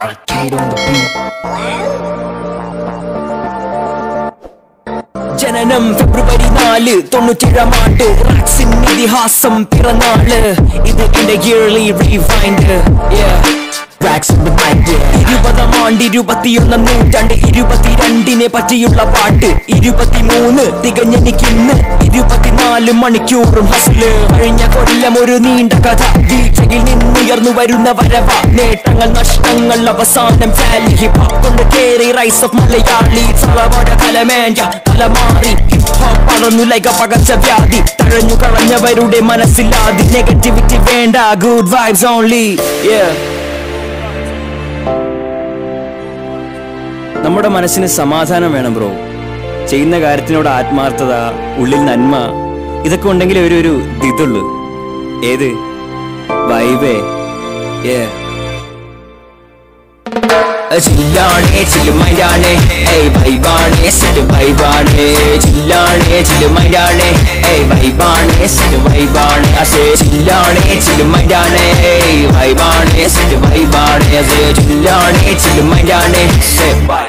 Arcade on the beat. ജനനം ഫെബ്രുവരി നാല് തൊണ്ണൂറ്റേഴാം ആണ്ട്. ഇതിഹാസം പിറന്നാൾ. ഇത് എന്റെ ഇയർലി റീവൈൻഡ് ഇരുപതാം ആണ്ട് ഇരുപത്തിയൊന്നാം നൂറ്റാണ്ട് ഇരുപത്തിരണ്ടിനെ പറ്റിയുള്ള പാട്ട്. ഇരുപത്തിമൂന്ന് തികഞ്ഞെനിക്കിന്ന് ഇരുപത്തിനാല് മണിക്കൂറും ഹസിൽ കഴിഞ്ഞ കൊല്ലം ഒരു നീണ്ട കഥ. വീഴ്ചയിൽ നിന്നുയർന്നു വരുന്ന വരവ. നേട്ടങ്ങൾ നഷ്ടങ്ങൾ അവസാനം കൊണ്ട് കേറി റൈസ് ഓഫ് മലയാളി. ചളവട കലമേഞ്ച തലമാറി. പറന്നു ലൈക പകർച്ചവ്യാധി തഴഞ്ഞു കളഞ്ഞവരുടെ മനസ്സിലാതി നെഗറ്റിവിറ്റി വേണ്ട. ഗുഡ് വൈബ്സ് ഓൺലി നമ്മുടെ മനസ്സിന് സമാധാനം വേണം ബ്രോ. ചെയ്യുന്ന കാര്യത്തിനോട് ആത്മാർത്ഥത ഉള്ളിൽ നന്മ ഇതൊക്കെ ഉണ്ടെങ്കിലേ ഒരു ഒരു ഇതുള്ളൂ. ഏത്? വൈബേ. ഏ. ചില്ലാണേ ചിലുമയാണേ ഏയ് വൈബാണേ സെറ്റ് വൈബാണേ. ചില്ലാണേ ചിലുമയാണേ ഏയ് വൈബാണേ സെറ്റ് വൈബാണേ. അസേ ചില്ലാണേ ചിലുമയാണേ ഏയ് വൈബാണേ സെറ്റ് വൈബാണേ. അസേ ചില്ലാണേ ചിലുമയാണേ സെറ്റ് വൈബ്സ് 22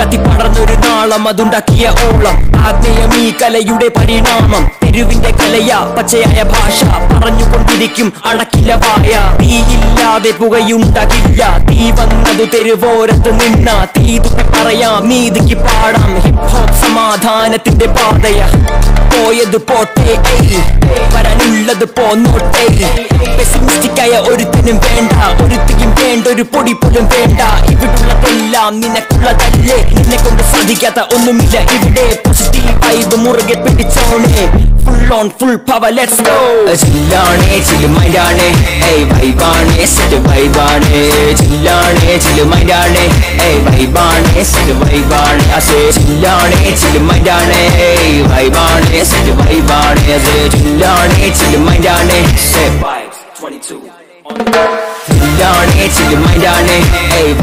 കത്തിപ്പടർന്നൊരു നാളം അതുണ്ടാക്കിയ ഓളം. ആഗ്നേയം ഈ കലയുടെ പരിണാമം. തെരുവിന്റെ കലയ പച്ചയായ ഭാഷ. പറഞ്ഞുകൊണ്ടിരിക്കും അടക്കില്ല വായ. തീയില്ലാതെ പുകയുണ്ടാകില്ല. തീ വന്നത് തെരുവോരത്ത് നിന്ന. തീ പറയാം നീതിക്ക് പാടാം. ഹിപ് ഹോപ്പ് സമാധാനത്തിന്റെ പാതയ. പോയത് പോട്ടെ. വരാനുള്ളത് പോന്നോട്ടെ. പെസിമിസ്റ്റിക്കായ ഒരുത്തിനും വേണ്ട. ഒരുത്തിക്കും വേണ്ട ഒരു പൊടി പോലും വേണ്ട. ഇവിടുള്ളതെല്ലാം നിനക്കുള്ളതല്ലേ. നിന്നെ കൊണ്ട് സാധിക്കാത്ത ഒന്നുമില്ല. ഇവിടെ പോസിറ്റീവ് മുറുകെ പിടിച്ചോണേ. Full on full power let's go ചില്ലാണേ ഏയ് വൈബാണേ സെറ്റ് വൈബാണേ ചില്ലാണേ ചിലുമയാണേ ഏയ് വൈബാണേ സെറ്റ് വൈബാണേ. അസേ ചില്ലാണേ ചിലുമയാണേ ഏയ് വൈബാണേ സെറ്റ് വൈബാണേ. അസേ ചില്ലാണേ ചിലുമയാണേ സെറ്റ് വൈബ്സ് 22 ചില്ലാണേ ചിലുമയാണേ ഏയ്